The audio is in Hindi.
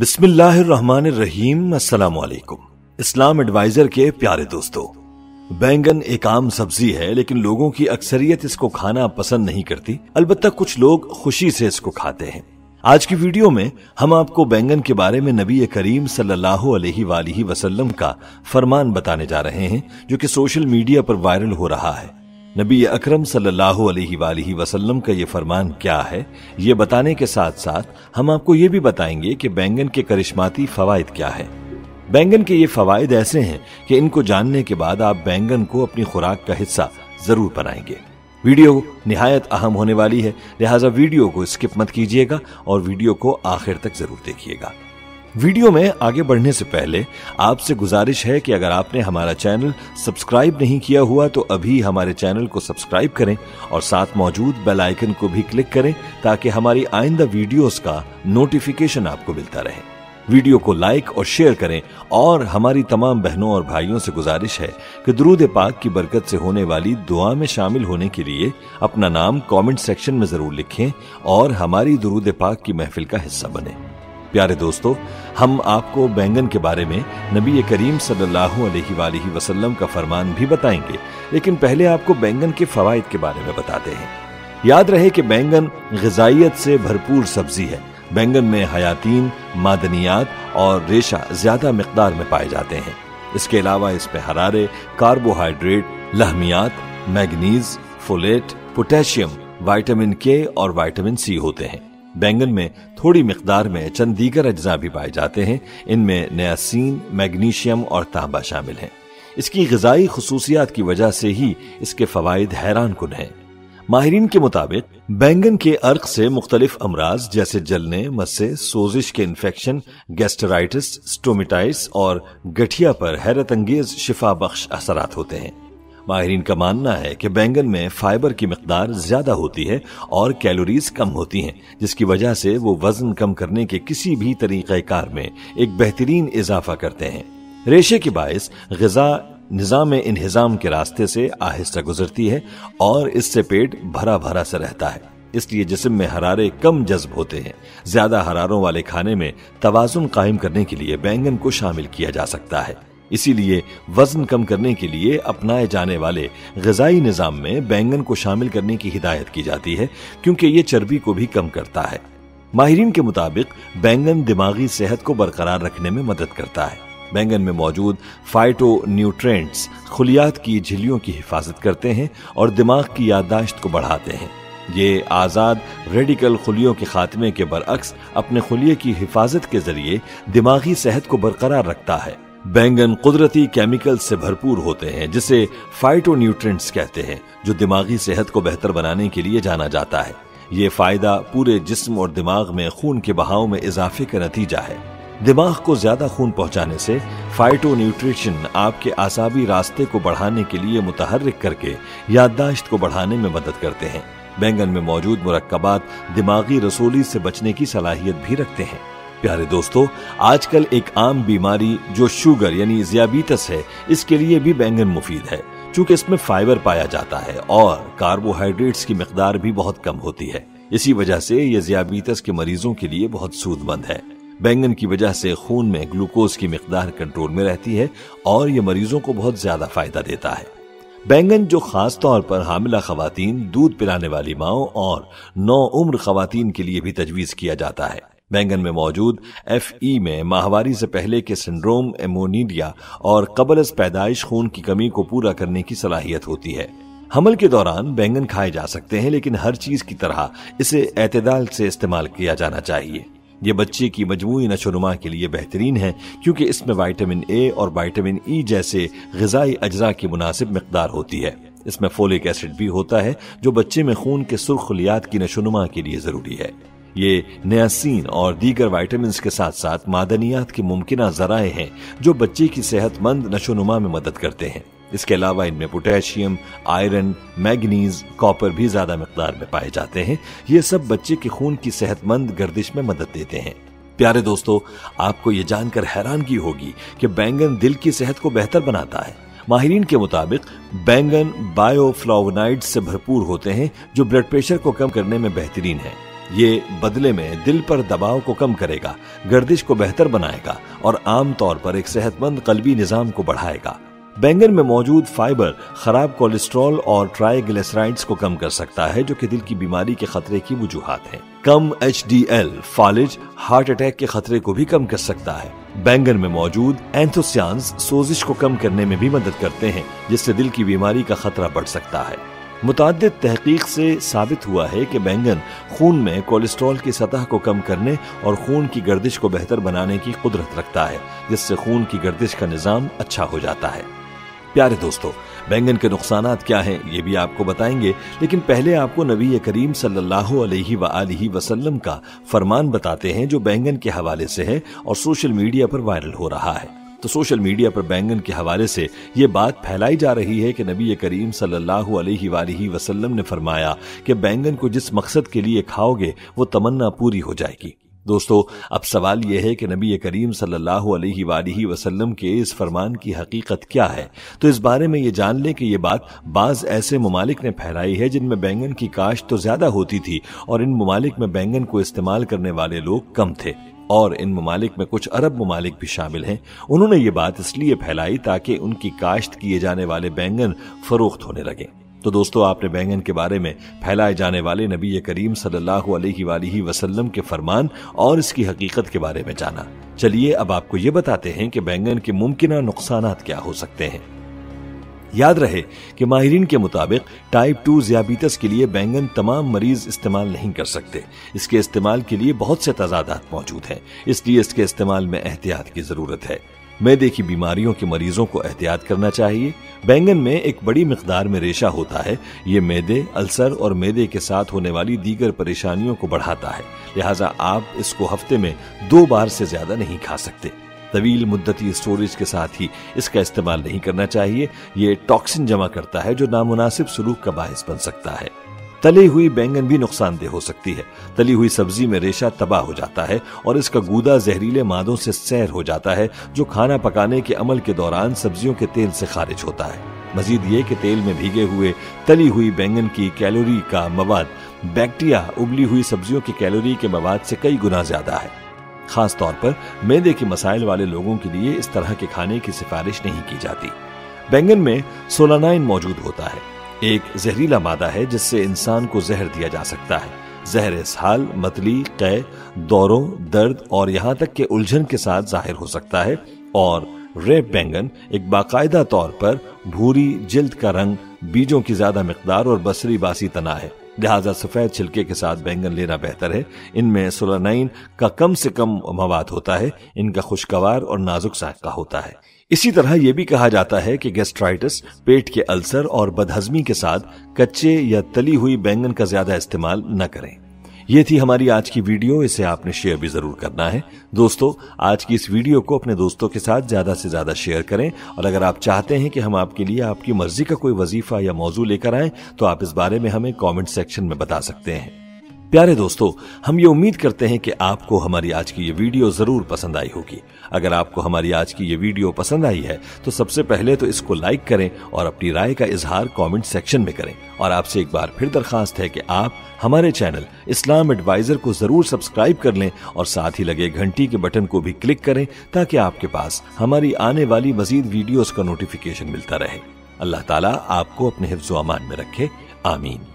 बिस्मिल्लाहिर्रहमानिर्रहीम अस्सलाम वालेकुम इस्लाम एडवाइजर के प्यारे दोस्तों, बैंगन एक आम सब्ज़ी है, लेकिन लोगों की अक्सरियत इसको खाना पसंद नहीं करती। अलबत्ता कुछ लोग खुशी से इसको खाते हैं। आज की वीडियो में हम आपको बैंगन के बारे में नबी करीम सल्लल्लाहु अलैहि वसल्लम का फरमान बताने जा रहे हैं, जो कि सोशल मीडिया पर वायरल हो रहा है। नबी अकरम सल्लल्लाहु अलैहि वसल्लम का ये फरमान क्या है? ये बताने के साथ साथ हम आपको ये भी बताएँगे कि बैंगन के करिश्माती फवायद क्या है। बैंगन के ये फवायद ऐसे हैं कि इनको जानने के बाद आप बैंगन को अपनी खुराक का हिस्सा ज़रूर बनाएँगे। वीडियो निहायत अहम होने वाली है, लिहाजा वीडियो को स्किप मत कीजिएगा और वीडियो को आखिर तक ज़रूर देखिएगा। वीडियो में आगे बढ़ने से पहले आपसे गुजारिश है कि अगर आपने हमारा चैनल सब्सक्राइब नहीं किया हुआ तो अभी हमारे चैनल को सब्सक्राइब करें और साथ मौजूद बेल आइकन को भी क्लिक करें ताकि हमारी आइंदा वीडियोस का नोटिफिकेशन आपको मिलता रहे। वीडियो को लाइक और शेयर करें और हमारी तमाम बहनों और भाइयों से गुजारिश है कि दरूद पाक की बरकत से होने वाली दुआ में शामिल होने के लिए अपना नाम कमेंट सेक्शन में ज़रूर लिखें और हमारी दरूद पाक की महफिल का हिस्सा बने। प्यारे दोस्तों, हम आपको बैंगन के बारे में नबी करीम सल्लल्लाहु अलैहि वसल्लम का फरमान भी बताएँगे, लेकिन पहले आपको बैंगन के फवायद के बारे में बताते हैं। याद रहे कि बैंगन गजाइत से भरपूर सब्ज़ी है। बैंगन में हयातीन, मादनियात और रेशा ज़्यादा मकदार में पाए जाते हैं। इसके अलावा इसमें हरारे, carbohydrate, लहमियात, manganese, folate, potassium vitamin K और विटामिन सी होते हैं। बैंगन में थोड़ी मकदार में चंद दीगर अज्जा भी पाए जाते हैं। इनमें नयासीन, मैग्नीशियम और तांबा शामिल हैं। इसकी गजाई खसूसियात की वजह से ही इसके फवायद हैरान कुन हैं। माहरीन के मुताबिक, बैंगन के अर्क से मुख्तलिफ़ अमराज जैसे जलने, मस्से, सोजिश के इन्फेक्शन, गैस्टराइटिस, स्टोमिटाइस और गठिया पर हैरत अंगेज शिफा बख्श असरात होते हैं। माहरीन का मानना है कि बैंगन में फाइबर की मकदार ज़्यादा होती है और कैलोरीज कम होती हैं, जिसकी वजह से वो वज़न कम करने के किसी भी तरीक़ाकार में एक बेहतरीन इजाफा करते हैं। रेशे के बायस गजा निज़ाम इनहिजाम के रास्ते से आहिस्ता गुजरती है और इससे पेट भरा भरा सा रहता है, इसलिए जिसम में हरारे कम जज्ब होते हैं। ज़्यादा हरारों वाले खाने में तवाजुन कायम करने के लिए बैंगन को शामिल किया जा सकता है। इसीलिए वज़न कम करने के लिए अपनाए जाने वाले गजाई निज़ाम में बैंगन को शामिल करने की हिदायत की जाती है, क्योंकि ये चर्बी को भी कम करता है। माहरीन के मुताबिक, बैंगन दिमागी सेहत को बरकरार रखने में मदद करता है। बैंगन में मौजूद फाइटो न्यूट्रेंट्स खुलियात की झिल्लियों की हिफाजत करते हैं और दिमाग की याददाश्त को बढ़ाते हैं। ये आज़ाद रेडिकल खुलियों के खात्मे के बरअक्स अपने खुलिये की हिफाजत के ज़रिए दिमागी सेहत को बरकरार रखता है। बैंगन कुदरती केमिकल से भरपूर होते हैं, जिसे फाइटोन्यूट्रेंट्स कहते हैं, जो दिमागी सेहत को बेहतर बनाने के लिए जाना जाता है। ये फ़ायदा पूरे जिस्म और दिमाग में खून के बहाव में इजाफे का नतीजा है। दिमाग को ज़्यादा खून पहुँचाने से फाइटो न्यूट्रिशन आपके आसाबी रास्ते को बढ़ाने के लिए मुतहरक करके याददाश्त को बढ़ाने में मदद करते हैं। बैंगन में मौजूद मुरक्बात दिमागी रसोली से बचने की सलाहियत भी रखते हैं। प्यारे दोस्तों, आजकल एक आम बीमारी जो शुगर यानी जियाबीतस है, इसके लिए भी बैंगन मुफीद है चूँकि इसमें फाइबर पाया जाता है और कार्बोहाइड्रेट्स की मकदार भी बहुत कम होती है। इसी वजह से ये जियाबीतस के मरीजों के लिए बहुत सूदमंद है। बैंगन की वजह से खून में ग्लूकोज की मकदार कंट्रोल में रहती है और ये मरीजों को बहुत ज़्यादा फ़ायदा देता है। बैंगन जो खास तौर पर हामिला खातन दूध पिलाने वाली माओ और नौ उम्र खातन के लिए भी तजवीज किया जाता है। बैंगन में मौजूद एफ़ ई में माहवारी से पहले के सिंड्रोम, एमोनीडिया और कबलस पैदाइश खून की कमी को पूरा करने की सलाहियत होती है। हमल के दौरान बैंगन खाए जा सकते हैं, लेकिन हर चीज़ की तरह इसे एतदाल से इस्तेमाल किया जाना चाहिए। ये बच्चे की मजमू नशोनुमा के लिए बेहतरीन है, क्योंकि इसमें वाइटामिन ए और वाइटामिन ई जैसे गजाई अज्जा की मुनासिब मकदार होती है। इसमें फोलिक एसिड भी होता है, जो बच्चे में खून के सुर्खलियात की नशोनुमा के लिए ज़रूरी है। ये नयासीन और दीगर वाइटामिन के साथ साथ मादनियात के मुमकिन जराए हैं, जो बच्चे की सेहतमंद नशोनुमा में मदद करते हैं। इसके अलावा इनमें पोटेशियम, आयरन, मैगनीज, कॉपर भी ज़्यादा मकदार में पाए जाते हैं। ये सब बच्चे के खून की सेहतमंद गर्दिश में मदद देते हैं। प्यारे दोस्तों, आपको ये जानकर हैरानगी होगी कि बैंगन दिल की सेहत को बेहतर बनाता है। माहरीन के मुताबिक, बैंगन बायोफ्लावोनाइड से भरपूर होते हैं, जो ब्लड प्रेशर को कम करने में बेहतरीन है। ये बदले में दिल पर दबाव को कम करेगा, गर्दिश को बेहतर बनाएगा और आमतौर पर एक सेहतमंद कलबी निज़ाम को बढ़ाएगा। बैंगन में मौजूद फाइबर खराब कोलेस्ट्रॉल और ट्राइग्लिसराइड्स को कम कर सकता है, जो कि दिल की बीमारी के खतरे की वजूहत है। कम एच डी एल फालिज हार्ट अटैक के खतरे को भी कम कर सकता है। बैंगन में मौजूद एंथोसियान्स सोजिश को कम करने में भी मदद करते हैं, जिससे दिल की बीमारी का खतरा बढ़ सकता है। मुतद तहकीक से साबित हुआ है कि बैंगन खून में कोलेस्ट्रॉल की सतह को कम करने और खून की गर्दिश को बेहतर बनाने की कुदरत रखता है, जिससे खून की गर्दिश का निज़ाम अच्छा हो जाता है। प्यारे दोस्तों, बैंगन के नुकसान क्या हैं, ये भी आपको बताएँगे, लेकिन पहले आपको नबी करीम सल्लल्लाहु अलैहि वसल्लम का फरमान बताते हैं, जो बैंगन के हवाले से है और सोशल मीडिया पर वायरल हो रहा है। तो सोशल मीडिया पर बैंगन के हवाले से ये बात फैलाई जा रही है कि नबी करीम सल्लल्लाहु अलैहि वसल्लम ने फरमाया कि बैंगन को जिस मकसद के लिए खाओगे, वो तमन्ना पूरी हो जाएगी। दोस्तों, अब सवाल यह है कि नबी करीम सल्लल्लाहु अलैहि वसल्लम के इस फरमान की हकीकत क्या है? तो इस बारे में ये जान लें कि ये बात बाज ऐसे ममालिक ने फैलाई है जिनमें बैंगन की काश्त तो ज़्यादा होती थी और इन ममालिक में बैंगन को इस्तेमाल करने वाले लोग कम थे। और इन ममालिक में कुछ अरब ममालिक भी शामिल हैं। उन्होंने ये बात इसलिए फैलाई ताकि उनकी काश्त किए जाने वाले बैंगन फरोख्त होने लगे। तो दोस्तों, आपने बैंगन के बारे में फैलाए जाने वाले नबी करीम सल्लल्लाहु अलैहि वसल्लम के फरमान और इसकी हकीकत के बारे में जाना। चलिए, अब आपको ये बताते हैं कि बैंगन के मुमकिन नुकसान क्या हो सकते हैं। याद रहे कि माहिरीन के मुताबिक टाइप टू जियाबीतस के लिए बैंगन तमाम मरीज़ इस्तेमाल नहीं कर सकते। इसके इस्तेमाल के लिए बहुत से तजादात मौजूद हैं। इसलिए इसके इस्तेमाल में एहतियात की ज़रूरत है। मैदे की बीमारियों के मरीजों को एहतियात करना चाहिए। बैंगन में एक बड़ी मकदार में रेशा होता है। ये मैदे, अल्सर और मैदे के साथ होने वाली दीगर परेशानियों को बढ़ाता है। लिहाजा आप इसको हफ़्ते में दो बार से ज़्यादा नहीं खा सकते। तवील मुद्दती स्टोरेज के साथ ही इसका इस्तेमाल नहीं करना चाहिए। ये टॉक्सिन जमा करता है, जो नामुनासिब सलूक का बायस बन सकता है। तली हुई बैंगन भी नुकसानदेह हो सकती है। तली हुई सब्ज़ी में रेशा तबाह हो जाता है और इसका गूदा जहरीले मादों से सैर हो जाता है, जो खाना पकाने के अमल के दौरान सब्जियों के तेल से खारिज होता है। मजीद ये कि तेल में भीगे हुए तली हुई बैंगन की कैलोरी का मवाद बैक्टीरिया उबली हुई सब्जियों की कैलोरी के मवाद से कई गुना ज़्यादा है। खास तौर पर मैदे के मसाइल वाले लोगों के लिए इस तरह के खाने की सिफारिश नहीं की जाती। बैंगन में सोलानाइन मौजूद होता है। एक जहरीला मादा है जिससे इंसान को जहर दिया जा सकता है। जहर इसहाल मतली, कै, दौरों, दर्द और यहाँ तक के उलझन के साथ ज़ाहिर हो सकता है और रेप बैंगन एक बाकायदा तौर पर भूरी, जिल्द का रंग, बीजों की ज़्यादा मकदार और बसरी बासी तना है। लिहाजा सफ़ेद छिलके के साथ बैंगन लेना बेहतर है। इनमें सोलानाइन का कम से कम मवाद होता है। इनका खुशगवार और नाजुक साका होता है। इसी तरह यह भी कहा जाता है कि गैस्ट्राइटिस पेट के अल्सर और बदहजमी के साथ कच्चे या तली हुई बैंगन का ज़्यादा इस्तेमाल न करें। ये थी हमारी आज की वीडियो, इसे आपने शेयर भी ज़रूर करना है। दोस्तों, आज की इस वीडियो को अपने दोस्तों के साथ ज़्यादा से ज़्यादा शेयर करें। और अगर आप चाहते हैं कि हम आपके लिए आपकी मर्ज़ी का कोई वजीफा या मौजू लेकर आए तो आप इस बारे में हमें कॉमेंट सेक्शन में बता सकते हैं। प्यारे दोस्तों, हम ये उम्मीद करते हैं कि आपको हमारी आज की ये वीडियो ज़रूर पसंद आई होगी। अगर आपको हमारी आज की ये वीडियो पसंद आई है तो सबसे पहले तो इसको लाइक करें और अपनी राय का इजहार कमेंट सेक्शन में करें। और आपसे एक बार फिर दरखास्त है कि आप हमारे चैनल इस्लाम एडवाइजर को ज़रूर सब्सक्राइब कर लें और साथ ही लगे घंटी के बटन को भी क्लिक करें ताकि आपके पास हमारी आने वाली मजीद वीडियोस का नोटिफिकेशन मिलता रहे। अल्लाह ताला आपको अपने हिफ्ज अमान में रखे। आमीन।